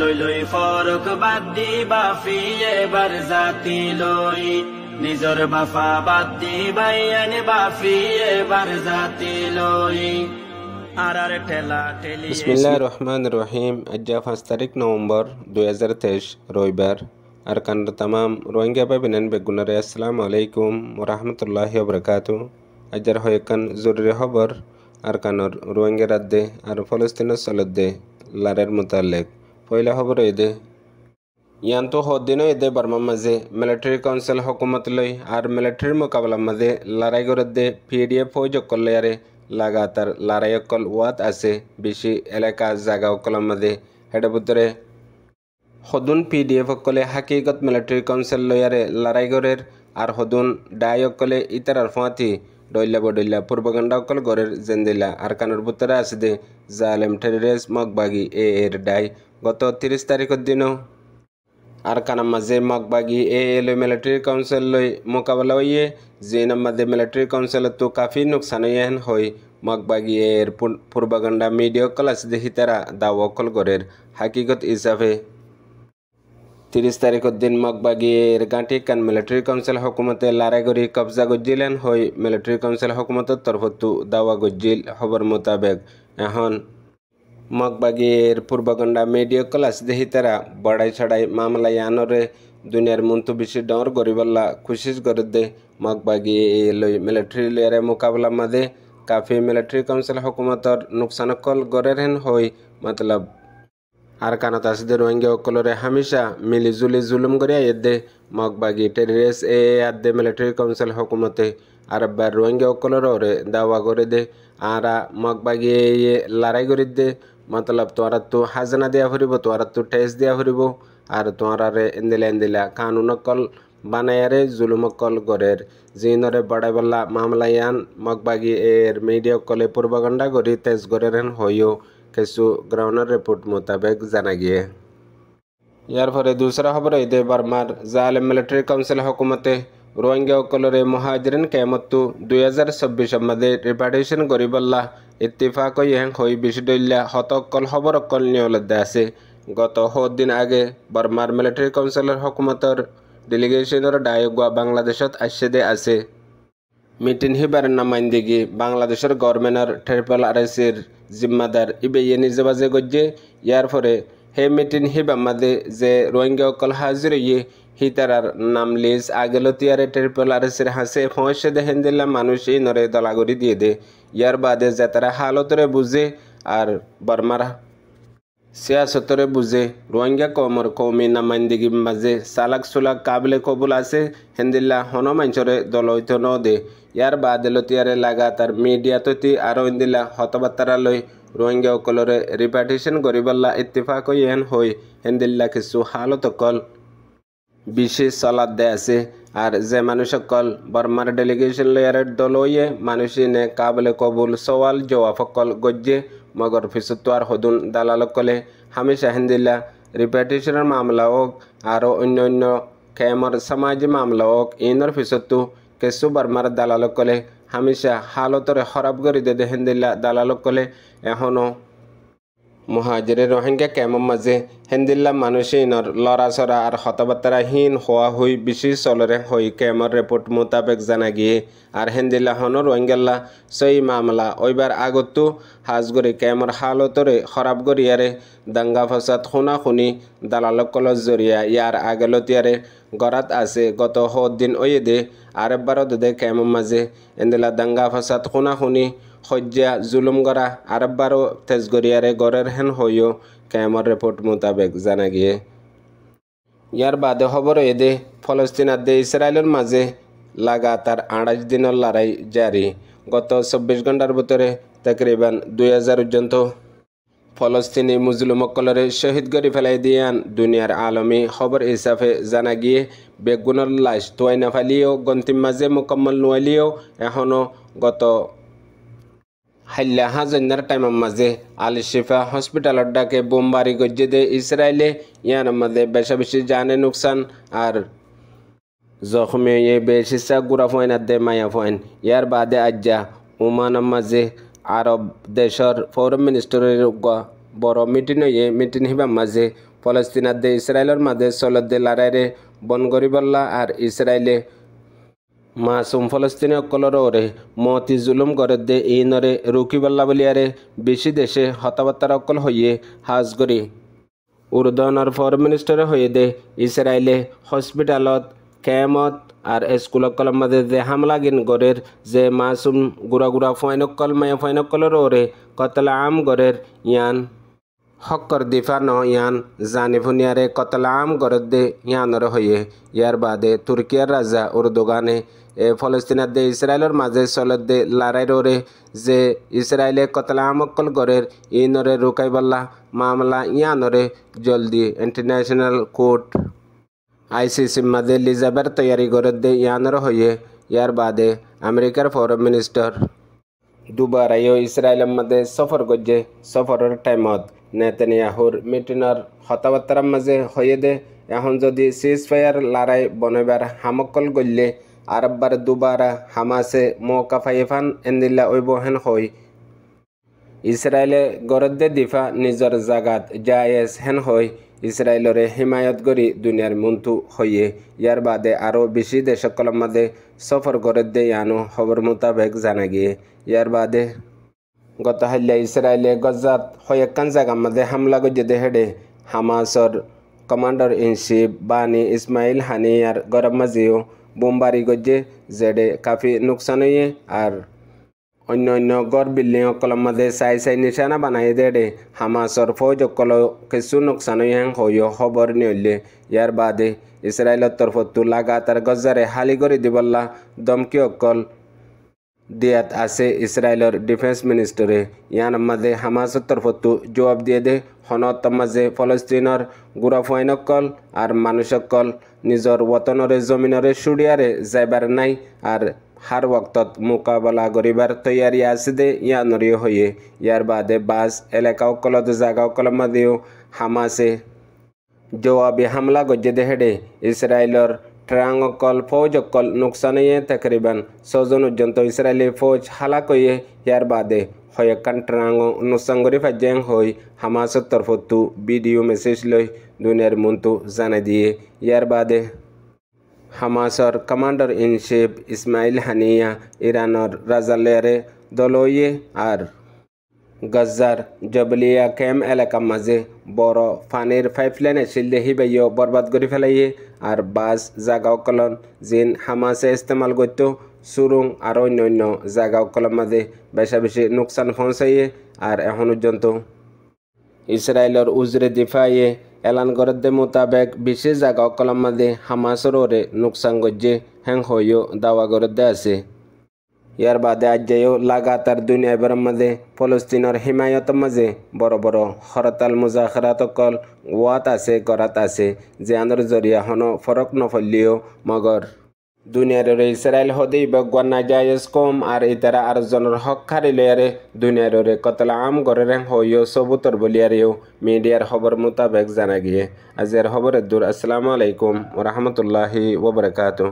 লই লই ফরক বাদ দি বাফি জাতি বাফা বাদ দি বাইয়ান বাফি জাতি রহমান রহিম। আজ পাঁচ তারিখ নভেম্বর দুই হাজার তেইশ, রবিবার। আর কান্ড তামাম রোহিঙ্গা পাবিনেন বেগুনারে আসসালামু আলাইকুম ওরহমতুল্লাহ বরকাতু আজার হয়েকান জরুরি খবর। আর কানর রোহিঙ্গা রাদ্দে আর ফলস্তিনের চলদ্দে লারের মোতালেক। পয়লা খবর এদে ইয়ান্তু হদিনও এদে বার্মার মাঝে, মিলিটারি কাউন্সিল হকুমত লই, আর মিলিটারির মোকাবেলার মাঝে লড়াই করতে পিডিএফ ফৌজক করলে আরে লাগাতার লড়াই অকল ওয়াত আছে, বেশি এলাকা জায়গা অকলের মাঝে। হেডে ভিতরে সদুন পি ডি এফ সকলে হাকিগত মিলিটারি কাউন্সিল লয়ারে লড়াই গড়ের, আর সদুন ডাই সকলে ইতারার ফাঁতি ডইলা বডইলা পূর্বগণ্ডা সকল গড়ের জেন্দিলা। আর কানুর ভিতরে আছে দে, জালেম টেরিস মগবাগি, এ এর ডাই গত তিরিশ তারিখের দিনও আর কানার মাঝে মগবাগি, এ এলো মিলিটারি কাউন্সিল লই মোকাবেলা হইয়ে যে মাঝে মিলিটারি কাউন্সিল তো কাফি নোকসান হইয়ান হই মগবাগি এর পূর্বগণ্ডা মিডিয়া কল আছে দে তারা দাওয়া কল গড়ের হাকিগত হিসাবে তিরিশ তারিখের দিন মগবাগিয়ের গাঁটি কান মিলিটারি কাউন্সিল হকুমতে লারাইগরি কবজা গজ্জিলেন হই মিলিটারি কাউন্সিল হকুমতের তরফতু দাওয়া গজ্জিল খবর মোতাবেক। এখন মগবাগিয়ের পূর্বগণ্ডা মিডিয়া ক্লাস দেহি তারা বড়াই ছড়াই মামলা আনরে দুনিয়ার মন্তু বেশি ডর গরিবল্লা খুশিস করে দে মগবাগি লই মিলিটারি লিয়ারে মোকাবলা মাদে। কাফি মিলিটারি কাউন্সিল হকুমতর নুকসান কল গরের হেন হই মতলব আর কানাত আসিদে রোহিঙ্গা অকলরে হামেশা মিলি জুলি জুলুম করিয়া এদে মগবাগি টেরিস এ আদে মিলিটারি কাউন্সিল হকুমতে আর বার রোহিঙ্গা অকলর ওরে দাওয়া করে দে। আরা মগবাগি এ লড়াই করে দে। মতলব তোরা তো হাজানা দেওয়া ফুরিব তোরা তো টেস্ট দেওয়া ফুরিব। আর তোরারে এন্দিলা এন্দিলা কানুন অকল বানায়ারে জুলুম অকল গরের। জিনরে বড়াই বল্লা মামলায়ান মগবাগি এর মিডিয়া অকলে পূর্বগণ্ডা গরি তেজ গরের হইও। কিছু গ্রাউন্ডের রিপোর্ট মোতাবেক জানা গিয়ে। ইয়ার পরে দুসরা খবর ঈদে বার্মার জালেম মিলিটারি কাউন্সিল হকুমতে রোহিঙ্গা অকলরে মহাজরিন কেমত্তু দুই হাজার চব্বিশ মধ্যে রিপার্টেশন গরিবল্লা ইত্তিফাক ইহেং হই বিশদল্যা হতকল খবর অকল নিয়লদ্দে আছে। গত দিন আগে বার্মার মিলিটারি কাউন্সিলের হকুমতর ডেলিগেশনের ডায়গুয়া বাংলাদেশত আসছে আছে। মিটিং হিবার নামাইন্দিগি বাংলাদেশের গভর্নমেন্টর ট্রিপল আর এর জিম্মাদার ইবে ইয়ে নিজে বাজে গজ্জে। ইয়ার পরে হে মিটিং হিবা মাদে যে রোহিঙ্গা অকল হাজির ইয়ে হি তারার নাম লিজ আগেলতিয়ারে ট্রিপল আর এর হাসে ফসে দেখেন দিলাম মানুষ এই নরে দলাগরি দিয়ে দে। ইয়ার বাদে যে তারা হালতরে বুঝে আর বর্মার সিয়াসতরে বুঝে রোহিঙ্গা কমর কৌমি নামাইন্দিগি মাঝে সালাক সুলাক কাবলে কবুল আছে হেন্দিল্লা হন মাঞ্চরে দলইত ন দে ইয়ার বাদে লতিয়ারে লাগাতার মিডিয়া ততি আরও ইন্দিলা হতবার্তারা লই রোহিঙ্গা অকলরে রিপার্টিশন গরিবাল্লা ইত্তিফাক ইয়েন হই হেন্দিল্লা কিছু হালত অকল বিশেষ সলাদ দে আছে আর যে মানুষ সকল বর্মার ডেলিগেশন লেয়ারের দল ইয়ে মানুষ নে কাবলে কবুল সওয়াল জবাব সকল গজ্জে মগৰ ফিচুতোৱাৰ সদুন দালালক ক'লে হামিদ চাহিন্দিল্লা ৰিপেটিশ্যনৰ মামলা হওক আৰু অন্যান্য খেমৰ সামাজিক মামলা হওক ইনৰ ফিচতো কেশু বাৰ্মাৰ দালালক ক'লে হামিচা হালতৰে খৰাব কৰি দে দেহেন দিলা দালালক ক'লে এখনো মহাজিৰে ৰোহিংগা কেমৰ মাজে হেন্দিল্লা মানুহচিনৰ লৰা চৰা আৰু শতবাতাৰাহীন হোৱা হৈ বেছি চলৰে হৈ কেমৰ ৰিপৰ্ট মোতাবেক জানাগিয়ে। আৰু হেন্দিল্লাখনৰ ৱেংগেল্লা চৈ মামলা। ঐবাৰ আগতো সাজগুৰি কেমৰ হালতৰে খৰাবগৰিয়াৰে দাংগা ফচাত শুনা শুনি দালালকলৰ জৰিয়া। ইয়াৰ আগেলতীয়াৰে গৰাত আছে। গত সদিন অয়েদে আৰু এবাৰত দে কেমৰ মাজে এন্দিলা দাংগা ফচাত শুনা শুনি শয্যা জুলুম গৰা আৰু এবাৰো তেজগৰিয়াৰে গড়েৰ হেন হৈও কেমর রিপোর্ট মোতাবেক জানা গিয়ে ইয়ার বাদে খবর এদে ফলস্তিন আদে ইসরায়েলের মাঝে লাগাতার আড়াইশ দিনের লড়াই জারি গত চব্বিশ ঘণ্টার ভিতরে তকরিবান দুই হাজার পর্যন্ত ফলস্তিনি মুজলুমকলরে শহীদ করে ফেলাই দিয়ান দুনিয়ার আলমী খবর হিসাবে জানা গিয়ে বেগুনের লাশ তোয়াই না গন্তিম মাঝে মোকাম্মল নোয়ালিয়েও এখনও গত হাল্লা হাজন্যার টাইমের মাঝে আল শিফা হসপিটালের ডাকে বোমবারি গজ্জে দে ইসরায়েলে। ইয়ার মধ্যে বেশা বেশি জানে নুকসান আর জখমে ইয়ে বেশিসা গুড়া ফয়েন আর দে মায়া ফয়েন। ইয়ার বাদে আজ্জা ওমানের মাঝে আরব দেশের ফরেন মিনিস্টারের বড় মিটিং হয়ে মিটিং হিবার মাঝে ফলস্তিনার দে ইসরায়েলের মাঝে চলত দে বন গরিবল্লা আর ইসরায়েলে মাসুম ফলস্তিনী অকলর ওরে, মতি জুলুম করে দে ইনরে রুকিবাল্লা বলিয়ারে, বেশি দেশে হতাবার্তার অকল হইয়ে হাজ করি। উর্দনের ফরেন মিনিস্টার হয়ে দে ইসরায়েলে হসপিটালত কেমত আর স্কুল অকলের মাঝে যে হামলা গিন গরের, যে মাসুম গুড়া গুড়া ফয়নকল মায়া ফয়নকলের ওরে, কতলা আম গরের ইয়ান হকর দিফা ন ইয়ান, জানি ফুনিয়ারে কতলা আম গরের দে ইয়ানর হয়ে। ইয়ার বাদে তুর্কিয়ার রাজা উর্দোগানে এ ফলস্তিনার দে ইসরায়েলের মাঝে চলত দে লড়াই রে যে ইসরায়েলে কতলা আমকল গরের ইনরে রুকাইবাল্লা মামলা ইয়ানরে জলদি। ইন্টারন্যাশনাল কোর্ট আইসিসি মাঝে লিজাবের তৈয়ারি করে দে ইয়ানর হয়ে। ইয়ার বাদে আমেরিকার ফরেন মিনিস্টার দুবারাইও ইসরায়েলের মধ্যে সফর করছে সফরের টাইমত নেতানিয়াহুৰ মিটিনৰ শতবত্তরা মাঝে হয়ে দে এখন যদি সিজ ফায়ার লড়াই বনেবার হামকল গল্লে আরববার দুবার হামাসে মৌকা ফাইফান এন্দিল্লা ঐবহেন হই ইসরায়েলে গরদ্দে দিফা নিজৰ জাগাত জায়েজ হেন হৈ ইছৰাইলৰে হিমায়ত কৰি দুনিয়াৰ মন্তু হৈয়ে। ইয়াৰ বাদে আৰু বিষি দেশসকলৰ মাজে চফৰ গৰদ্দে ইয়ানো খবৰ মোতাবেক জানা গিয়ে বাদে গত হাল্লা ইসরায়েলে গজাত হয়েকান জায়গার মাঝে হামলা গজে হেডে হামাসর কমান্ডার ইন চিফ বানি ইসমাইল হানিয়ার গরম মাঝেও বোমবারি গজে জেডে কাফি নুকসান হইয়ে আর অন্য অন্য গড় বিল্ডিং অকলের মাঝে চাই চাই নিশানা বানাই দেড়ে হামাসর ফৌজ অকল কিছু নোকসান হ্যাং খবর নিলে ইয়ার বাদে ইসরায়েলের তরফতো লাগাতার গজারে হালি করে দিবল্লা দমকি অকল দিয়াত আছে ইছৰাইলৰ ডিফেন্স মিনিষ্টৰে ইয়াৰ মাজে হামাছৰ তৰফতো জবাব দিয়ে দে সনত মাজে ফলস্তিনৰ গুৰাফুৱাইনসকল আৰু মানুহসকল নিজৰ ৱতনৰে জমিনৰে চুৰিয়াৰে যাইবাৰ নাই আৰু হাৰ ৱক্তত মোকাবিলা কৰিবাৰ তৈয়াৰী আছে দে ইয়াৰ হৈয়ে ইয়াৰ বাদে বাছ এলেকাসকলত জাগাসকলৰ মাজেও হামাছে জৱাবী হামলা গজ্জে দেহেদে ইছৰাইলৰ ট্ৰায়াঙ্গল কল ফৌজ কল নুকসানিয়ে সজন উজ্জন্ত ইছৰাইলী ফৌজ হালা কইয়ে ইয়াৰ বাদে হয়েকান ট্ৰাঙ্গ অনুসঙ্গৰি ফাজ্যাং হৈ হামাছৰ তৰফতো ভিডিঅ' মেছেজ লৈ দুনিয়াৰ মনটো জানে দিয়ে ইয়াৰ বাদে হামাছৰ commander in chief Ismail Haniyeh ইৰানৰ ৰাজালেৰে দলইয়ে আৰু গজ্জার জবলিয়া ক্যাম এলাকা মাঝে বড় ফানির পাইপলাইন আছিল হিবাইও বরবাদ করে ফেলাইয়ে আর বাস জাগা অকলন জিন হামাসে ইস্তেমাল করত সুরুং আর অন্য অন্য জাগা অকলন মাঝে বেশা বেশি নোকসান পৌঁছাইয়ে আর এখন পর্যন্ত ইসরায়েলের উজরে দিফাইয়ে এলান গরদ্দে মোতাবেক বিশেষ জায়গা অকলম মাঝে হামাসর ওরে নোকসান গজ্জে হ্যাং হইও দাওয়া গরদ্দে আছে। ইয়াৰ বাদে আজিও লাগাতাৰ দুনিয়া ভৰ মাজে ফলস্তিনৰ সীমায়তৰ মাজে। বৰ বড় হৰতাল মোজাখৰাত ৱাত আছে কৰাত আছে জীয়ানৰ জৰিয়াখনো ফৰক নফলিও মগৰ। দুনিয়াৰৰে ইছৰাইল সদেই ভগৱান নাজায়জ কম আৰু ইতাৰা আৰজনৰ হক সাৰিলেৰে দুনিয়াৰৰে কতলা আম গড়েৰে হৈও চবুতৰ বলিয়াৰেও মিডিয়াৰ খবৰ মোতাবেক জানাগিয়ে আজিৰ খবৰে দূৰ আছলাম আলাইকুম ৰহমতুল্লাহি ৱবৰকাতু।